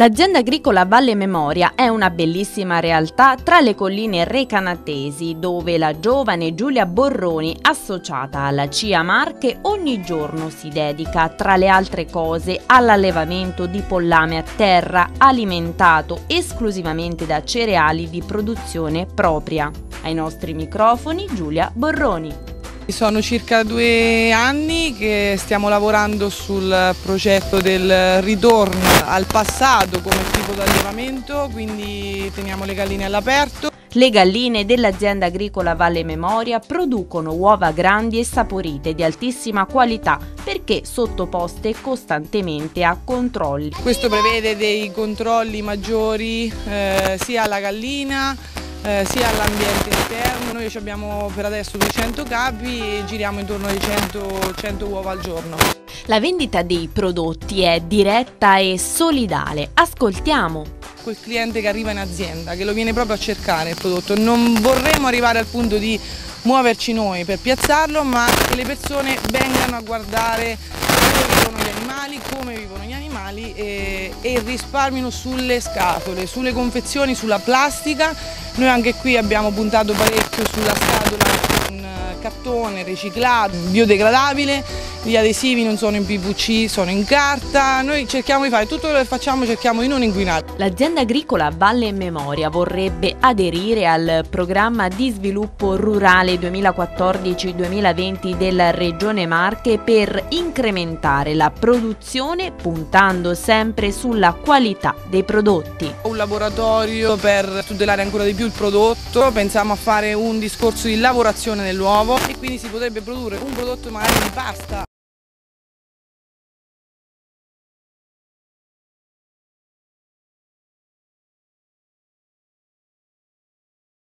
L'azienda agricola Valle Memoria è una bellissima realtà tra le colline recanatesi dove la giovane Giulia Borroni, associata alla CIA Marche, ogni giorno si dedica, tra le altre cose, all'allevamento di pollame a terra alimentato esclusivamente da cereali di produzione propria. Ai nostri microfoni Giulia Borroni. Sono circa due anni che stiamo lavorando sul progetto del ritorno al passato come tipo di allevamento, quindi teniamo le galline all'aperto. Le galline dell'azienda agricola Valle Memoria producono uova grandi e saporite di altissima qualità perché sottoposte costantemente a controlli. Questo prevede dei controlli maggiori eh, sia alla gallina eh, sia all'ambiente interno, noi abbiamo per adesso 200 capi e giriamo intorno ai 100, 100 uova al giorno. La vendita dei prodotti è diretta e solidale, ascoltiamo quel cliente che arriva in azienda, che lo viene proprio a cercare il prodotto. Non vorremmo arrivare al punto di muoverci noi per piazzarlo, ma che le persone vengano a guardare come vivono gli animali, come vivono gli animali e, e risparmino sulle scatole, sulle confezioni, sulla plastica. Noi anche qui abbiamo puntato parecchio sulla scatola con cartone riciclato, biodegradabile gli adesivi non sono in PVC, sono in carta, noi cerchiamo di fare tutto quello che facciamo, cerchiamo di non inquinare. L'azienda agricola Valle Memoria vorrebbe aderire al programma di sviluppo rurale 2014-2020 della Regione Marche per incrementare la produzione puntando sempre sulla qualità dei prodotti. Un laboratorio per tutelare ancora di più il prodotto, pensiamo a fare un discorso di lavorazione dell'uovo e quindi si potrebbe produrre un prodotto magari di pasta